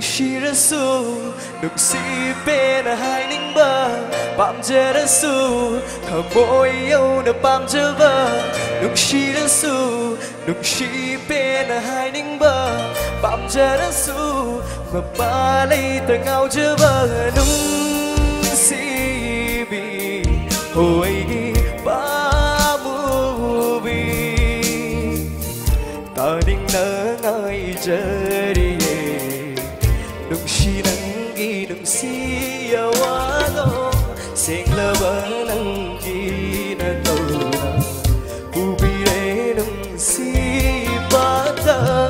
시레수 녹시 bên hai ninh bờ. Su 제레수 khởi yêu được ra su 녹시레수 녹시 bên hai ninh bờ. 밤 su mà ba lấy tờ ngao chưa bờ nung si bị hồi đình nỡ ngơi chờ đi. Đừng si nắng ghi đừng si yêu quá đâu xin lơ bờ nắng ghi nắng đâu cu bi để đừng si ba ta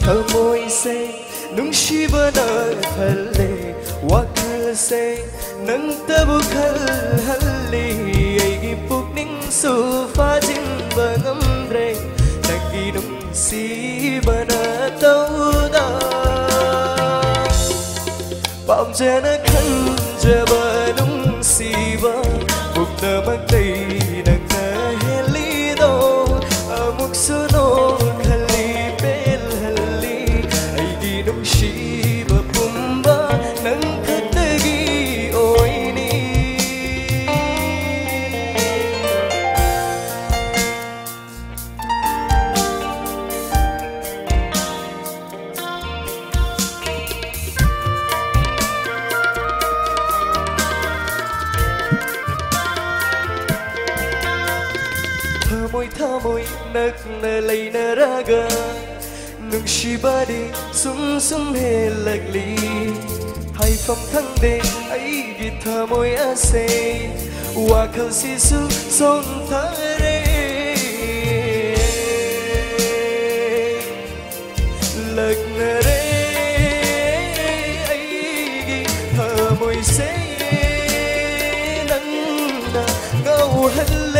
thơ môi say nung si bờ nở thật lệ quá khơ say nắng ta bu khơ Sibana tauda, pamjana khanja banung siva, bukta môi tha môi nắc nơ lây nơ ra gờ nung shi ba đi sum sum hề lạc lì. Hai phong thăng đê ấy ghi tha môi a sê wa khâu si su son tha rê. Lạc nơ rê, ấy ghi tha môi sê nắng na ngâu hân lê.